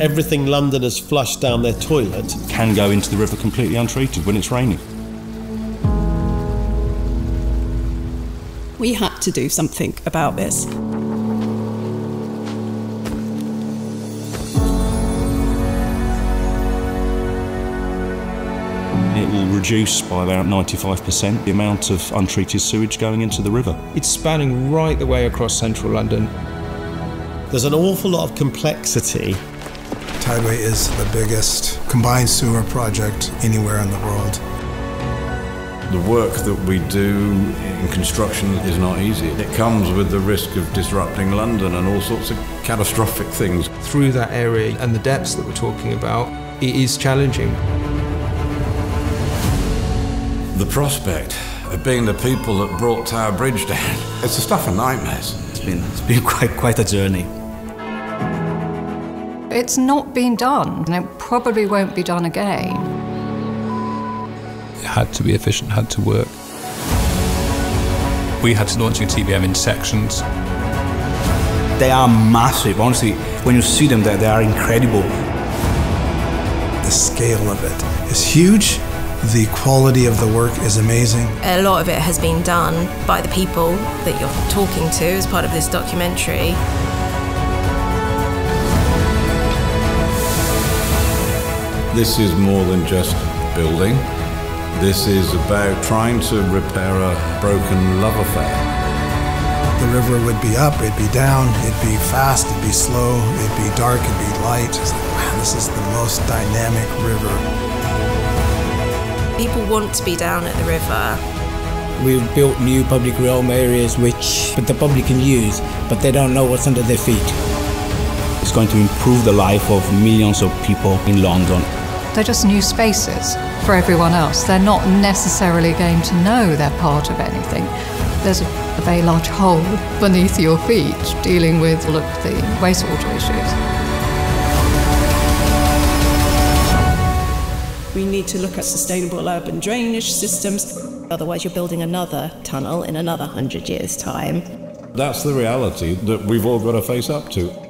everything Londoners flush down their toilet can go into the river completely untreated when it's raining. We had to do something about this. It will reduce by about 95% the amount of untreated sewage going into the river. It's spanning right the way across central London. There's an awful lot of complexity. Tideway is the biggest combined sewer project anywhere in the world. The work that we do in construction is not easy. It comes with the risk of disrupting London and all sorts of catastrophic things. Through that area and the depths that we're talking about, it is challenging. The prospect of being the people that brought Tower Bridge down, it's the stuff of nightmares. It's been, it's been quite, quite a journey. It's not been done, and it probably won't be done again. It had to be efficient, had to work. We had to launch a TBM in sections. They are massive. Honestly, when you see them, they, they are incredible. The scale of it is huge. The quality of the work is amazing. A lot of it has been done by the people that you're talking to as part of this documentary. This is more than just building. This is about trying to repair a broken love affair. The river would be up, it'd be down, it'd be fast, it'd be slow, it'd be dark, it'd be light. It's like, wow, this is the most dynamic river. People want to be down at the river. We've built new public realm areas which the public can use, but they don't know what's under their feet. It's going to improve the life of millions of people in London. They're just new spaces for everyone else. They're not necessarily going to know they're part of anything. There's a, a very large hole beneath your feet dealing with all of the wastewater issues. We need to look at sustainable urban drainage systems. Otherwise, you're building another tunnel in another hundred years' time. That's the reality that we've all got to face up to.